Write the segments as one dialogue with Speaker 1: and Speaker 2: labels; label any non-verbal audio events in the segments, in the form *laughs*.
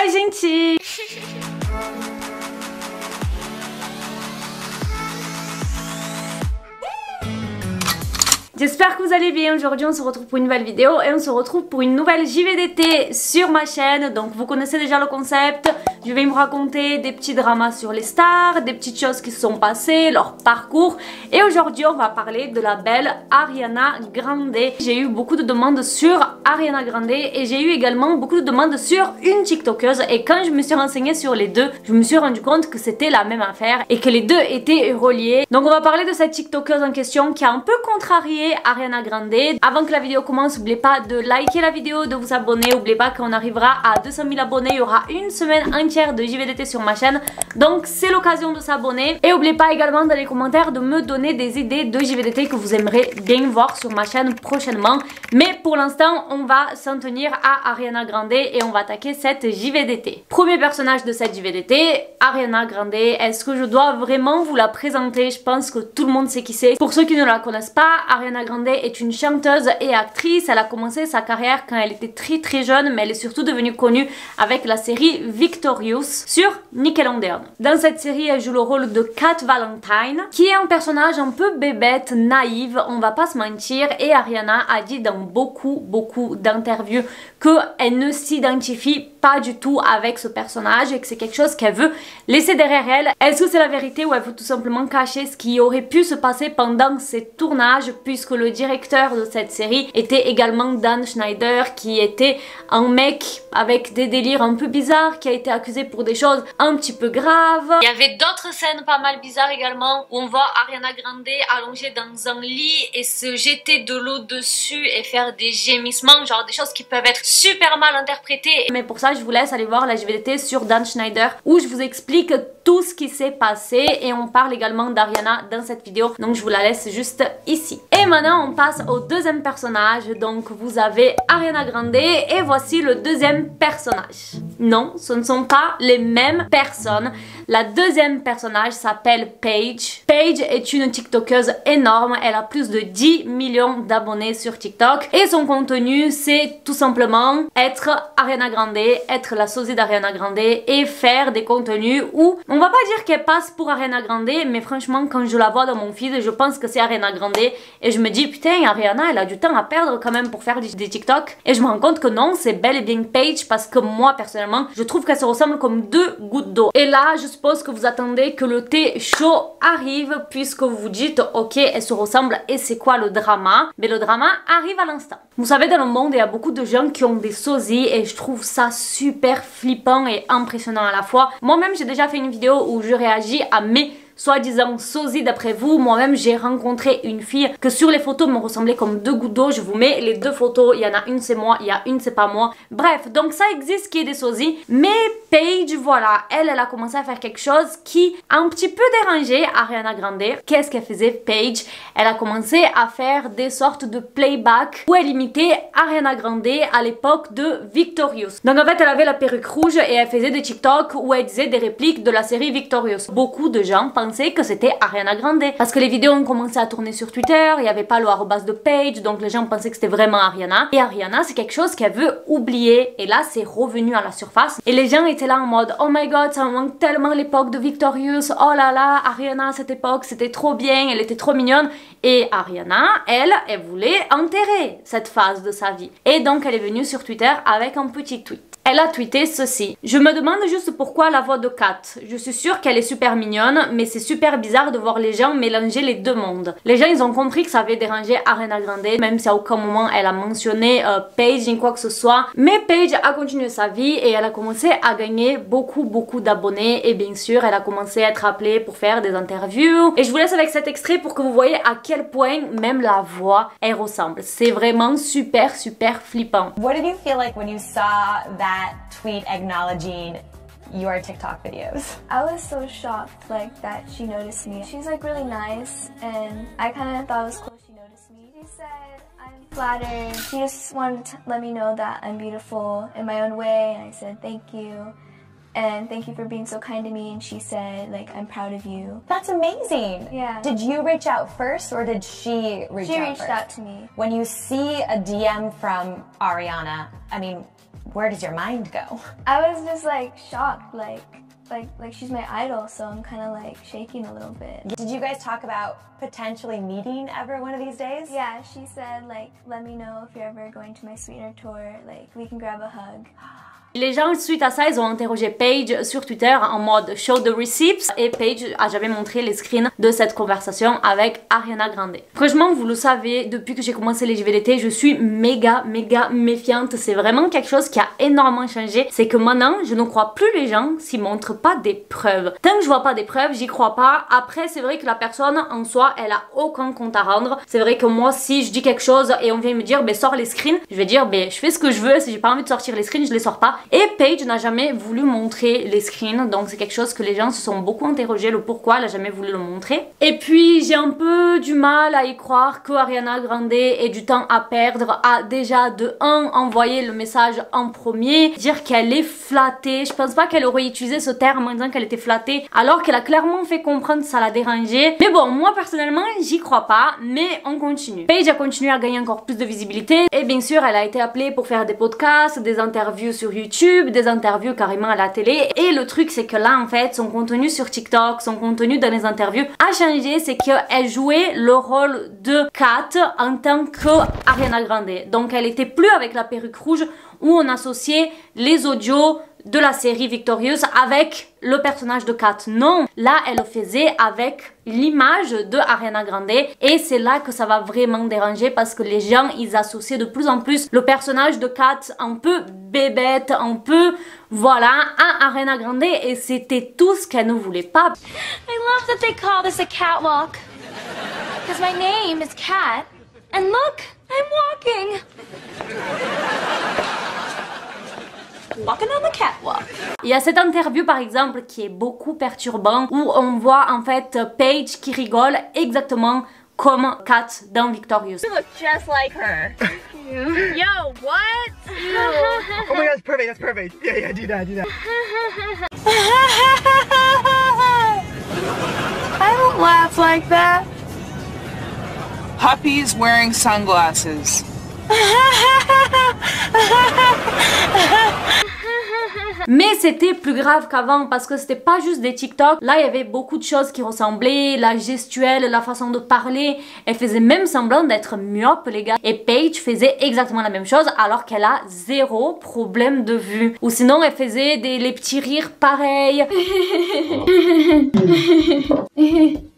Speaker 1: Oi, gente! *laughs* J'espère que vous allez bien, aujourd'hui on se retrouve pour une nouvelle vidéo et on se retrouve pour une nouvelle JVDT sur ma chaîne. Donc vous connaissez déjà le concept, je vais me raconter des petits dramas sur les stars, des petites choses qui se sont passées, leur parcours. Et aujourd'hui on va parler de la belle Ariana Grande. J'ai eu beaucoup de demandes sur Ariana Grande et j'ai eu également beaucoup de demandes sur une TikTokeuse. Et quand je me suis renseignée sur les deux, je me suis rendu compte que c'était la même affaire et que les deux étaient reliés. Donc on va parler de cette TikTokeuse en question qui a un peu contrarié Ariana Grande. Avant que la vidéo commence, n'oubliez pas de liker la vidéo, de vous abonner. N'oubliez pas qu'on arrivera à 200 000 abonnés. Il y aura une semaine entière de JVDT sur ma chaîne. Donc c'est l'occasion de s'abonner. Et n'oubliez pas également dans les commentaires de me donner des idées de JVDT que vous aimeriez bien voir sur ma chaîne prochainement. Mais pour l'instant, on va s'en tenir à Ariana Grande et on va attaquer cette JVDT. Premier personnage de cette JVDT, Ariana Grande. Est-ce que je dois vraiment vous la présenter? Je pense que tout le monde sait qui c'est. Pour ceux qui ne la connaissent pas, Ariana Grande est une chanteuse et actrice. Elle a commencé sa carrière quand elle était très très jeune, mais elle est surtout devenue connue avec la série Victorious sur Nickelodeon. Dans cette série, elle joue le rôle de Kat Valentine, qui est un personnage un peu bébête, naïve, on va pas se mentir, et Ariana a dit dans beaucoup beaucoup d'interviews qu'elle ne s'identifie pas du tout avec ce personnage et que c'est quelque chose qu'elle veut laisser derrière elle. Est-ce que c'est la vérité ou elle veut tout simplement cacher ce qui aurait pu se passer pendant ces tournages puisque le directeur de cette série était également Dan Schneider qui était un mec avec des délires un peu bizarres qui a été accusé pour des choses un petit peu graves. Il y avait d'autres scènes pas mal bizarres également où on voit Ariana Grande allongée dans un lit et se jeter de l'eau dessus et faire des gémissements, genre des choses qui peuvent être super mal interprétées. Mais pour ça je vous laisse aller voir la JVDT sur Dan Schneider où je vous explique tout ce qui s'est passé et on parle également d'Ariana dans cette vidéo. Donc je vous la laisse juste ici. Et maintenant on passe au deuxième personnage. Donc vous avez Ariana Grande et voici le deuxième personnage. Non, ce ne sont pas les mêmes personnes. La deuxième personnage s'appelle Paige. Paige est une TikTokeuse énorme. Elle a plus de 10 millions d'abonnés sur TikTok. Et son contenu, c'est tout simplement être Ariana Grande, être la sosie d'Ariana Grande et faire des contenus où on va pas dire qu'elle passe pour Ariana Grande, mais franchement, quand je la vois dans mon feed, je pense que c'est Ariana Grande et je me dis putain, Ariana, elle a du temps à perdre quand même pour faire des, TikTok. Et je me rends compte que non, c'est bel et bien Paige parce que moi, personnellement, je trouve qu'elle se ressemble comme deux gouttes d'eau. Et là, je suppose que vous attendez que le thé chaud arrive puisque vous vous dites ok, elle se ressemble et c'est quoi le drama? Mais le drama arrive à l'instant. Vous savez, dans le monde, il y a beaucoup de gens qui ont des sosies et je trouve ça super flippant et impressionnant à la fois. Moi-même, j'ai déjà fait une vidéo où je réagis à mes soi-disant sosie d'après vous. Moi-même, j'ai rencontré une fille que sur les photos me ressemblait comme deux gouttes d'eau. Je vous mets les deux photos. Il y en a une, c'est moi. Il y a une, c'est pas moi. Bref, donc ça existe qui est des sosies. Mais Paige, voilà, elle, elle a commencé à faire quelque chose qui a un petit peu dérangé Ariana Grande. Qu'est-ce qu'elle faisait, Paige? Elle a commencé à faire des sortes de playback où elle imitait Ariana Grande à l'époque de Victorious. Donc en fait, elle avait la perruque rouge et elle faisait des TikTok où elle disait des répliques de la série Victorious. Beaucoup de gens que c'était Ariana Grande. Parce que les vidéos ont commencé à tourner sur Twitter, il n'y avait pas le arrobas de page, donc les gens pensaient que c'était vraiment Ariana. Et Ariana, c'est quelque chose qu'elle veut oublier. Et là, c'est revenu à la surface. Et les gens étaient là en mode, oh my god, ça me manque tellement l'époque de Victorious. Oh là là, Ariana à cette époque, c'était trop bien, elle était trop mignonne. Et Ariana, elle, elle voulait enterrer cette phase de sa vie. Et donc, elle est venue sur Twitter avec un petit tweet. Elle a tweeté ceci. Je me demande juste pourquoi la voix de Kat. Je suis sûre qu'elle est super mignonne, mais c'est super bizarre de voir les gens mélanger les deux mondes. Les gens, ils ont compris que ça avait dérangé Arena Grande, même si à aucun moment elle a mentionné euh, Paige ni quoi que ce soit. Mais Paige a continué sa vie et elle a commencé à gagner beaucoup, beaucoup d'abonnés. Et bien sûr, elle a commencé à être appelée pour faire des interviews. Et je vous laisse avec cet extrait pour que vous voyez à quel point même la voix, elle ressemble. C'est vraiment super, super flippant.
Speaker 2: What did you feel like when you saw that that tweet acknowledging your TikTok videos?
Speaker 3: I was so shocked like that she noticed me. She's like really nice and I kind of thought it was cool she noticed me. She said I'm flattered. She just wanted to let me know that I'm beautiful in my own way and I said thank you and thank you for being so kind to me and she said like i'm proud of you
Speaker 2: that's amazing
Speaker 3: yeah
Speaker 2: did you reach out first or did she reach out?
Speaker 3: she
Speaker 2: out
Speaker 3: reached
Speaker 2: first?
Speaker 3: out to me
Speaker 2: when you see a dm from ariana i mean where does your mind go?
Speaker 3: I was just like shocked, like like like she's my idol, so I'm kind of like shaking a little bit.
Speaker 2: Did you guys talk about potentially meeting ever one of these days?
Speaker 3: Yeah, she said like let me know if you're ever going to my sweetener tour, like we can grab a hug. *gasps*
Speaker 1: Les gens, suite à ça, ils ont interrogé Paige sur Twitter en mode show the receipts et Paige a jamais montré les screens de cette conversation avec Ariana Grande. Franchement, vous le savez, depuis que j'ai commencé les JVDT, je suis méga, méga méfiante. C'est vraiment quelque chose qui a énormément changé. C'est que maintenant, je ne crois plus les gens s'ils montrent pas des preuves. Tant que je vois pas des preuves, j'y crois pas. Après, c'est vrai que la personne en soi, elle a aucun compte à rendre. C'est vrai que moi, si je dis quelque chose et on vient me dire, ben sors les screens, je vais dire, ben je fais ce que je veux. Si j'ai pas envie de sortir les screens, je les sors pas. Et Paige n'a jamais voulu montrer les screens, donc c'est quelque chose que les gens se sont beaucoup interrogés le pourquoi elle a jamais voulu le montrer. Et puis j'ai un peu du mal à y croire que Ariana Grande ait du temps à perdre à déjà de 1 envoyer le message en premier, dire qu'elle est flattée. Je pense pas qu'elle aurait utilisé ce terme en disant qu'elle était flattée, alors qu'elle a clairement fait comprendre que ça l'a dérangé. Mais bon, moi personnellement, j'y crois pas, mais on continue. Paige a continué à gagner encore plus de visibilité et bien sûr, elle a été appelée pour faire des podcasts, des interviews sur YouTube des interviews carrément à la télé. Et le truc, c'est que là, en fait, son contenu sur TikTok, son contenu dans les interviews a changé. C'est qu'elle jouait le rôle de Kat en tant que Ariana Grande. Donc, elle était plus avec la perruque rouge où on associait les audios de la série Victorieuse avec le personnage de Kat. Non, là elle le faisait avec l'image de Ariana Grande et c'est là que ça va vraiment déranger parce que les gens ils associent de plus en plus le personnage de Kat un peu bébête, un peu voilà à Ariana Grande et c'était tout ce qu'elle ne voulait pas.
Speaker 4: I love that they call this a catwalk because my name is Kat and look, I'm walking.
Speaker 1: Il y a cette interview par exemple qui est beaucoup perturbant où on voit en fait Paige qui rigole exactement comme Kat dans Victorious.
Speaker 4: You look just like her. Yo, what?
Speaker 5: oh my god, that's perfect, that's perfect. Yeah, yeah, do that, do that. *laughs*
Speaker 6: I don't laugh like that. Puppy's wearing sunglasses. *laughs*
Speaker 1: Mais c'était plus grave qu'avant parce que c'était pas juste des TikTok. Là, il y avait beaucoup de choses qui ressemblaient, la gestuelle, la façon de parler. Elle faisait même semblant d'être myope, les gars. Et Paige faisait exactement la même chose alors qu'elle a zéro problème de vue. Ou sinon, elle faisait des, les petits rires pareils. *laughs*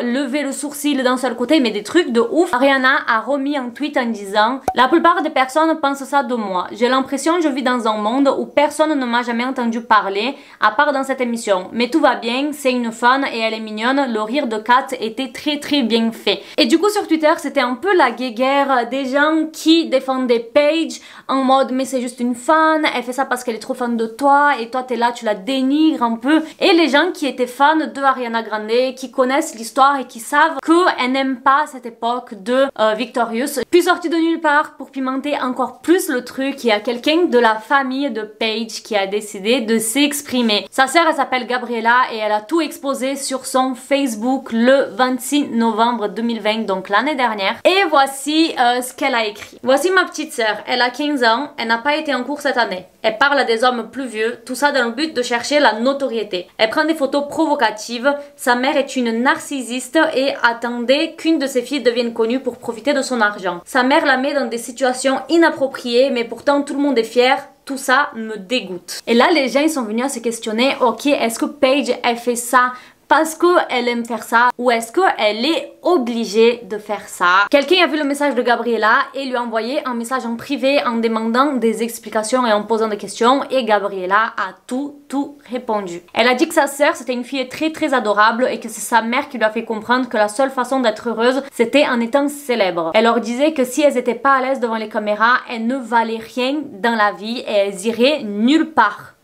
Speaker 1: Lever le sourcil d'un seul côté, mais des trucs de ouf. Ariana a remis un tweet en disant La plupart des personnes pensent ça de moi. J'ai l'impression que je vis dans un monde où personne ne m'a jamais entendu parler, à part dans cette émission. Mais tout va bien, c'est une fan et elle est mignonne, le rire de Kat était très très bien fait. Et du coup sur Twitter, c'était un peu la guéguerre des gens qui défendaient Paige en mode mais c'est juste une fan, elle fait ça parce qu'elle est trop fan de toi et toi t'es là, tu la dénigres un peu. Et les gens qui étaient fans de Ariana Grande, qui connaissent l'histoire et qui savent qu'elle n'aime pas cette époque de euh, Victorious. Puis sorti de nulle part pour pimenter encore plus le truc, il y a quelqu'un de la famille de Paige qui a décidé s'exprimer. Sa sœur, elle s'appelle Gabriella et elle a tout exposé sur son Facebook le 26 novembre 2020, donc l'année dernière. Et voici euh, ce qu'elle a écrit. Voici ma petite sœur, elle a 15 ans, elle n'a pas été en cours cette année. Elle parle à des hommes plus vieux, tout ça dans le but de chercher la notoriété. Elle prend des photos provocatives, sa mère est une narcissiste et attendait qu'une de ses filles devienne connue pour profiter de son argent. Sa mère la met dans des situations inappropriées, mais pourtant tout le monde est fier, tout ça me dégoûte. Et là, les gens ils sont venus à se questionner, ok, est-ce que Paige, elle fait ça parce qu'elle aime faire ça ou est-ce qu'elle est obligée de faire ça? Quelqu'un a vu le message de Gabriella et lui a envoyé un message en privé en demandant des explications et en posant des questions et Gabriella a tout, tout répondu. Elle a dit que sa sœur c'était une fille très très adorable et que c'est sa mère qui lui a fait comprendre que la seule façon d'être heureuse c'était en étant célèbre. Elle leur disait que si elles étaient pas à l'aise devant les caméras, elles ne valaient rien dans la vie et elles iraient nulle part.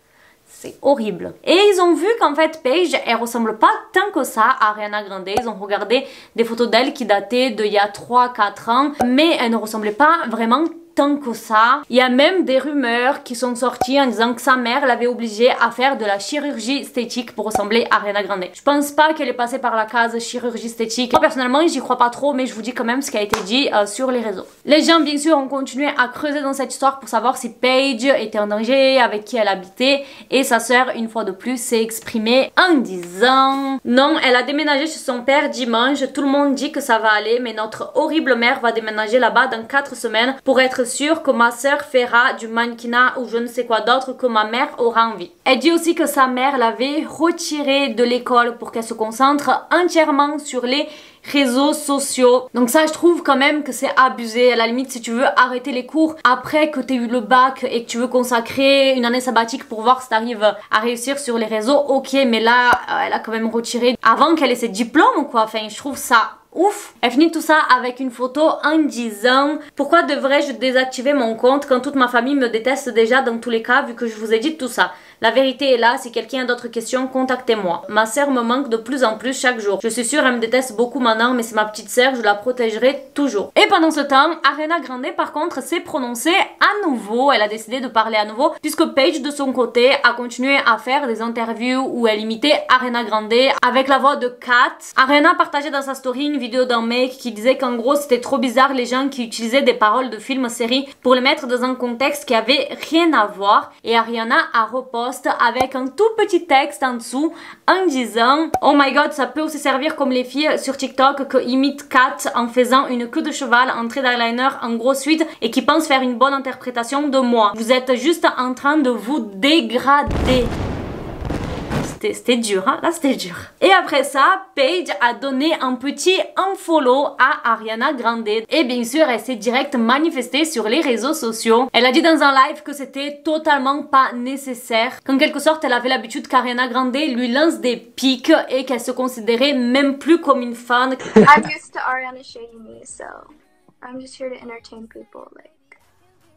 Speaker 1: C'est horrible. Et ils ont vu qu'en fait Paige, elle ressemble pas tant que ça à Ariana Grande. Ils ont regardé des photos d'elle qui dataient d'il y a 3-4 ans, mais elle ne ressemblait pas vraiment tant que ça. Il y a même des rumeurs qui sont sorties en disant que sa mère l'avait obligée à faire de la chirurgie esthétique pour ressembler à Ariana Grande. Je pense pas qu'elle est passée par la case chirurgie esthétique. Moi personnellement j'y crois pas trop mais je vous dis quand même ce qui a été dit euh, sur les réseaux. Les gens bien sûr ont continué à creuser dans cette histoire pour savoir si Paige était en danger, avec qui elle habitait et sa sœur une fois de plus s'est exprimée en disant non elle a déménagé chez son père dimanche, tout le monde dit que ça va aller mais notre horrible mère va déménager là-bas dans 4 semaines pour être sûre que ma sœur fera du mannequinat ou je ne sais quoi d'autre que ma mère aura envie. Elle dit aussi que sa mère l'avait retirée de l'école pour qu'elle se concentre entièrement sur les réseaux sociaux. Donc ça, je trouve quand même que c'est abusé. À la limite, si tu veux arrêter les cours après que tu eu le bac et que tu veux consacrer une année sabbatique pour voir si t'arrives à réussir sur les réseaux, ok, mais là, euh, elle a quand même retiré avant qu'elle ait ses diplômes, quoi. Enfin, je trouve ça ouf. Elle finit tout ça avec une photo en disant pourquoi devrais-je désactiver mon compte quand toute ma famille me déteste déjà dans tous les cas vu que je vous ai dit tout ça? La vérité est là, si quelqu'un a d'autres questions, contactez-moi. Ma sœur me manque de plus en plus chaque jour. Je suis sûre, elle me déteste beaucoup maintenant, mais c'est ma petite sœur, je la protégerai toujours. Et pendant ce temps, Arena Grande, par contre, s'est prononcée à nouveau. Elle a décidé de parler à nouveau, puisque Paige, de son côté, a continué à faire des interviews où elle imitait Arena Grande avec la voix de Kat. Arena partageait dans sa story une vidéo d'un mec qui disait qu'en gros, c'était trop bizarre les gens qui utilisaient des paroles de films, séries pour les mettre dans un contexte qui avait rien à voir. Et Ariana a reposé avec un tout petit texte en dessous en disant Oh my god, ça peut aussi servir comme les filles sur TikTok qui imitent Kat en faisant une queue de cheval en trait d'eyeliner en gros suite et qui pensent faire une bonne interprétation de moi. Vous êtes juste en train de vous dégrader c'était dur, hein là c'était dur. Et après ça, Paige a donné un petit unfollow à Ariana Grande. Et bien sûr, elle s'est direct manifestée sur les réseaux sociaux. Elle a dit dans un live que c'était totalement pas nécessaire. Qu'en quelque sorte, elle avait l'habitude qu'Ariana Grande lui lance des pics et qu'elle se considérait même plus comme une fan. *laughs*
Speaker 3: I'm used to Ariana shading me, so I'm just here to entertain people. Like,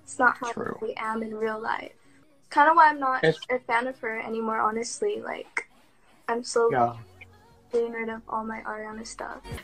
Speaker 3: it's not how
Speaker 5: True.
Speaker 3: I am in real life. Kind of why I'm not a fan of her anymore, honestly. Like, I'm so
Speaker 5: Yeah.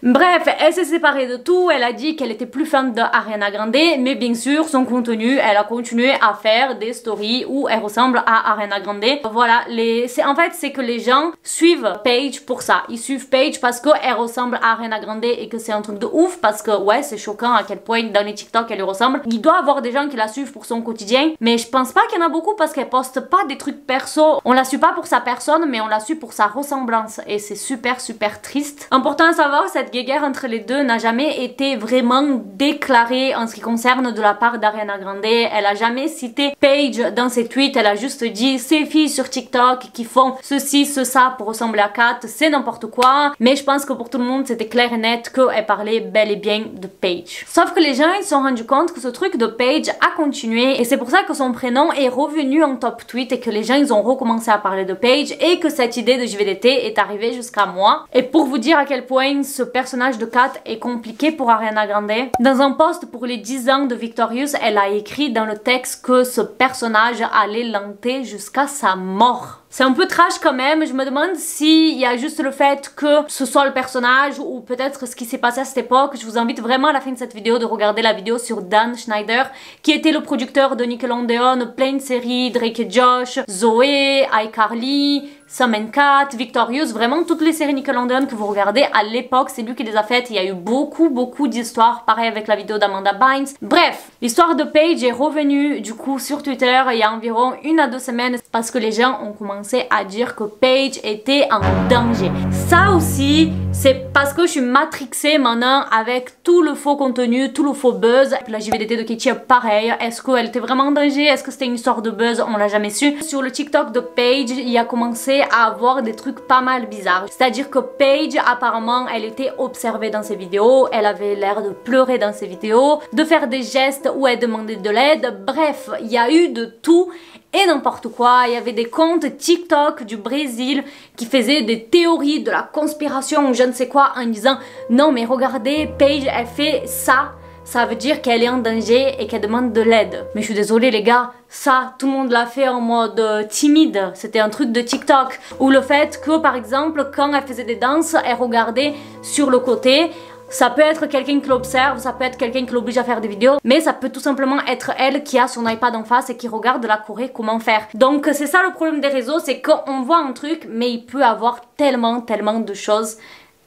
Speaker 1: Bref, elle s'est séparée de tout, elle a dit qu'elle était plus fan de Ariana Grande, mais bien sûr, son contenu, elle a continué à faire des stories où elle ressemble à Ariana Grande. Voilà, les... en fait, c'est que les gens suivent Paige pour ça. Ils suivent Paige parce qu'elle ressemble à Ariana Grande et que c'est un truc de ouf, parce que ouais, c'est choquant à quel point dans les TikTok elle lui ressemble. Il doit avoir des gens qui la suivent pour son quotidien, mais je pense pas qu'il y en a beaucoup parce qu'elle poste pas des trucs perso. On la suit pas pour sa personne, mais on la suit pour sa ressemblance, et c'est super super triste. Important à savoir, cette guéguerre entre les deux n'a jamais été vraiment déclarée en ce qui concerne de la part d'Ariana Grande. Elle a jamais cité Paige dans ses tweets, elle a juste dit ces filles sur TikTok qui font ceci, ce, ça pour ressembler à Kat, c'est n'importe quoi. Mais je pense que pour tout le monde, c'était clair et net qu'elle parlait bel et bien de Paige. Sauf que les gens, ils se sont rendus compte que ce truc de Paige a continué et c'est pour ça que son prénom est revenu en top tweet et que les gens, ils ont recommencé à parler de Paige et que cette idée de JVDT est arrivée jusqu'à moi. Et pour vous dire à quel point ce personnage de Kat est compliqué pour Ariana Grande, dans un post pour les 10 ans de Victorious, elle a écrit dans le texte que ce personnage allait l'hanter jusqu'à sa mort. C'est un peu trash quand même, je me demande s'il y a juste le fait que ce soit le personnage ou peut-être ce qui s'est passé à cette époque. Je vous invite vraiment à la fin de cette vidéo de regarder la vidéo sur Dan Schneider qui était le producteur de Nickelodeon, plein de séries, Drake et Josh, Zoé, iCarly, Sam Cat, Victorious, vraiment toutes les séries Nickelodeon que vous regardez à l'époque, c'est lui qui les a faites. Il y a eu beaucoup, beaucoup d'histoires, pareil avec la vidéo d'Amanda Bynes. Bref, l'histoire de Paige est revenue du coup sur Twitter il y a environ une à deux semaines parce que les gens ont commencé à dire que Paige était en danger. Ça aussi, c'est parce que je suis matrixée maintenant avec tout le faux contenu, tout le faux buzz. La JVDT de Katie, pareil. Est-ce qu'elle était vraiment en danger? Est-ce que c'était une histoire de buzz? On l'a jamais su. Sur le TikTok de Paige, il a commencé à avoir des trucs pas mal bizarres. C'est-à-dire que Paige, apparemment, elle était observée dans ses vidéos, elle avait l'air de pleurer dans ses vidéos, de faire des gestes où elle demandait de l'aide. Bref, il y a eu de tout et n'importe quoi. Il y avait des comptes TikTok du Brésil qui faisaient des théories de la conspiration ou je ne sais quoi en disant non mais regardez, Paige elle fait ça. Ça veut dire qu'elle est en danger et qu'elle demande de l'aide. Mais je suis désolée les gars, ça, tout le monde l'a fait en mode euh, timide. C'était un truc de TikTok. Ou le fait que par exemple, quand elle faisait des danses, elle regardait sur le côté Ça peut être quelqu'un qui l'observe, ça peut être quelqu'un qui l'oblige à faire des vidéos, mais ça peut tout simplement être elle qui a son iPad en face et qui regarde la Corée comment faire. Donc c'est ça le problème des réseaux, c'est qu'on voit un truc, mais il peut avoir tellement, tellement de choses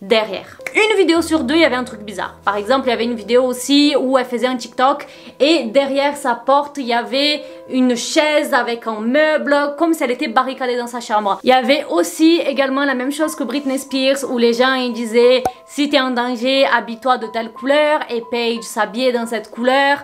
Speaker 1: derrière. Une vidéo sur deux, il y avait un truc bizarre. Par exemple, il y avait une vidéo aussi où elle faisait un TikTok et derrière sa porte, il y avait une chaise avec un meuble, comme si elle était barricadée dans sa chambre. Il y avait aussi également la même chose que Britney Spears où les gens ils disaient si t'es en danger, habille-toi de telle couleur et Paige s'habillait dans cette couleur.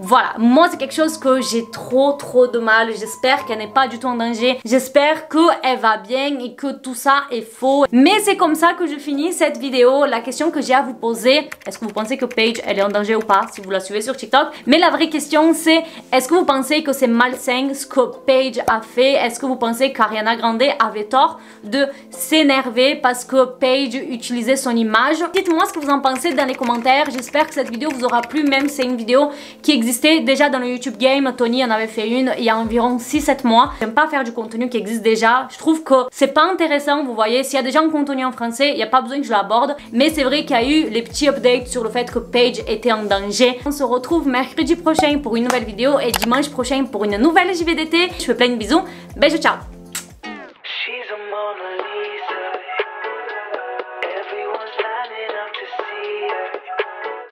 Speaker 1: Voilà, moi c'est quelque chose que j'ai trop trop de mal. J'espère qu'elle n'est pas du tout en danger. J'espère qu'elle va bien et que tout ça est faux. Mais c'est comme ça que je finis cette vidéo, la question que j'ai à vous poser, est-ce que vous pensez que Paige, elle est en danger ou pas, si vous la suivez sur TikTok? Mais la vraie question, c'est, est-ce que vous pensez que c'est malsain ce que Paige a fait? Est-ce que vous pensez qu'Ariana Grande avait tort de s'énerver parce que Paige utilisait son image? Dites-moi ce que vous en pensez dans les commentaires. J'espère que cette vidéo vous aura plu, même si c'est une vidéo qui existait déjà dans le YouTube Game. Tony en avait fait une il y a environ 6-7 mois. J'aime pas faire du contenu qui existe déjà. Je trouve que c'est pas intéressant, vous voyez. S'il y a déjà un contenu en français, il n'y a pas besoin que je l'aborde. Mais c'est vrai qu'il y a eu les petits updates sur le fait que Paige était en danger. On se retrouve mercredi prochain pour une nouvelle vidéo et dimanche prochain pour une nouvelle JVDT. Je fais plein de bisous. Bisous, ciao